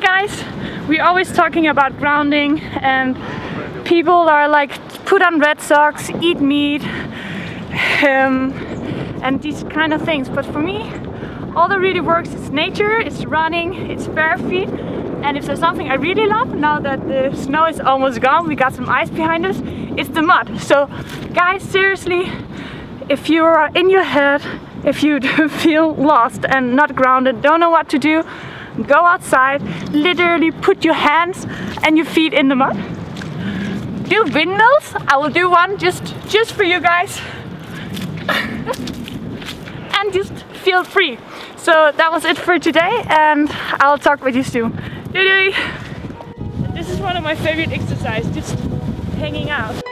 Guys, we're always talking about grounding and people are like put on red socks, eat meat um, and these kind of things. But for me, all that really works is nature, it's running, it's bare feet and if there's something I really love now that the snow is almost gone, we got some ice behind us, it's the mud. So guys, seriously, if you are in your head, if you feel lost and not grounded, don't know what to do, go outside, literally put your hands and your feet in the mud. Do windmills. I will do one just, just for you guys. and just feel free. So that was it for today and I'll talk with you soon. Doo -doo. This is one of my favorite exercises, just hanging out.